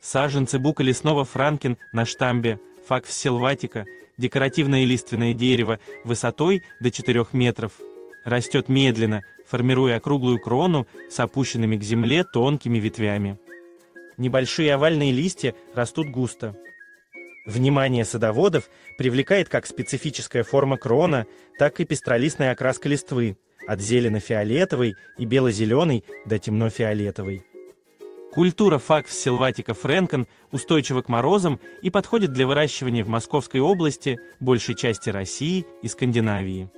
Саженцы бука лесного франкен на штамбе, факс силватика, декоративное лиственное дерево высотой до 4 метров. Растет медленно, формируя округлую крону с опущенными к земле тонкими ветвями. Небольшие овальные листья растут густо. Внимание садоводов привлекает как специфическая форма крона, так и пестролистная окраска листвы, от зелено-фиолетовой и бело-зеленой до темно-фиолетовой. Культура факс силватика френкен устойчива к морозам и подходит для выращивания в Московской области, большей части России и Скандинавии.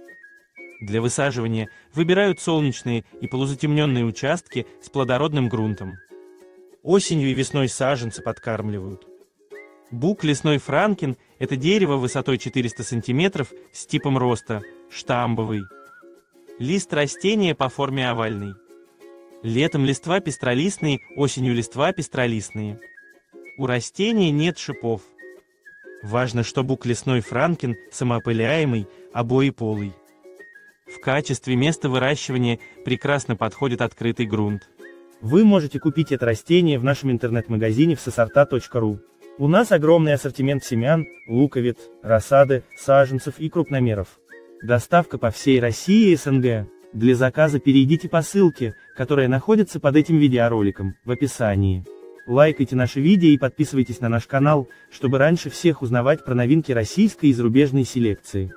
Для высаживания выбирают солнечные и полузатемненные участки с плодородным грунтом. Осенью и весной саженцы подкармливают. Бук лесной франкин – это дерево высотой 400 см с типом роста, штамбовый. Лист растения по форме овальный. Летом листва пестролистные, осенью листва пестролистные. У растения нет шипов. Важно, что бук лесной франкин самоопыляемый, обоеполый. В качестве места выращивания прекрасно подходит открытый грунт. Вы можете купить это растение в нашем интернет-магазине в сосорта.ру. У нас огромный ассортимент семян, луковиц, рассады, саженцев и крупномеров. Доставка по всей России и СНГ. Для заказа перейдите по ссылке, которая находится под этим видеороликом, в описании. Лайкайте наши видео и подписывайтесь на наш канал, чтобы раньше всех узнавать про новинки российской и зарубежной селекции.